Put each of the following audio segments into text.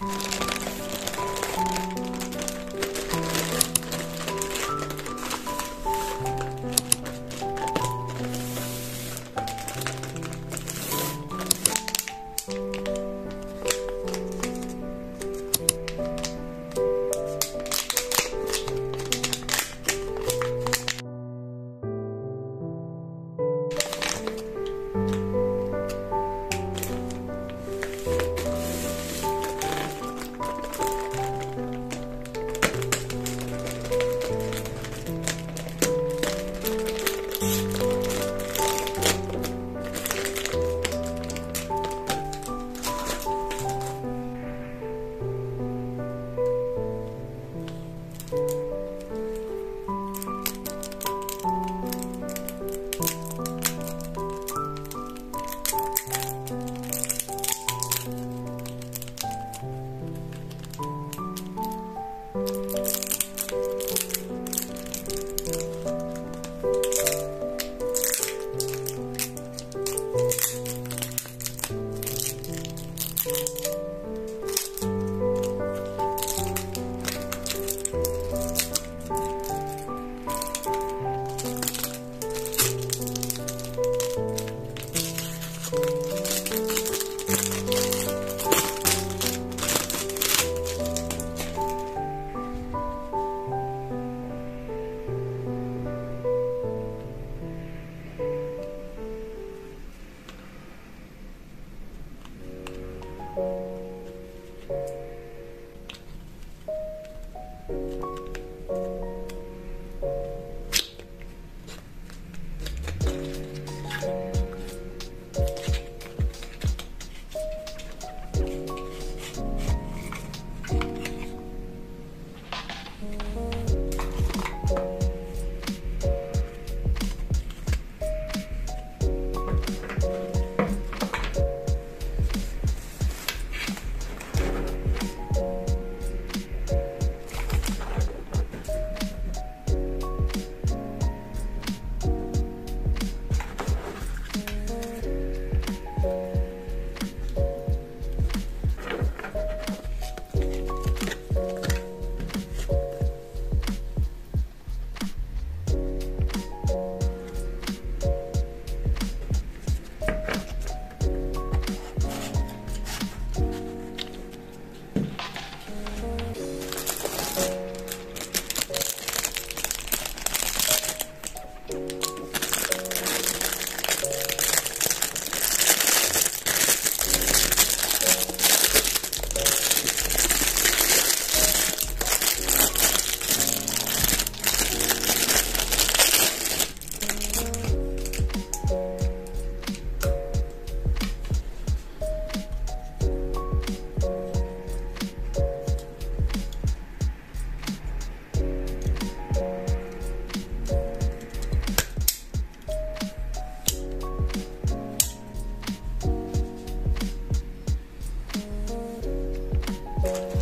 Mm-hmm. Bye.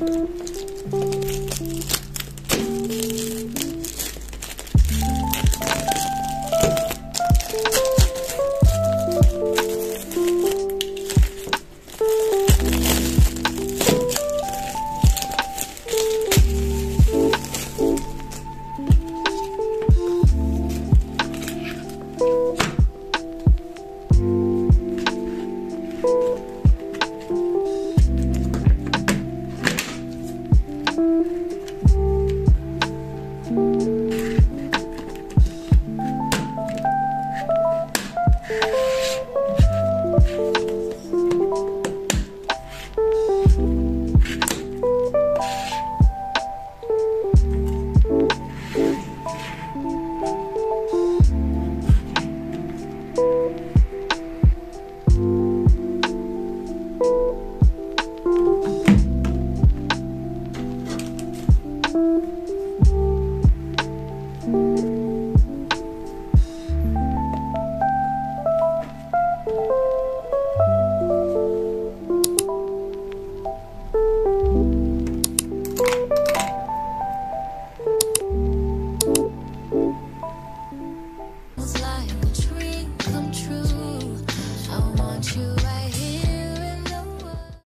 Bye.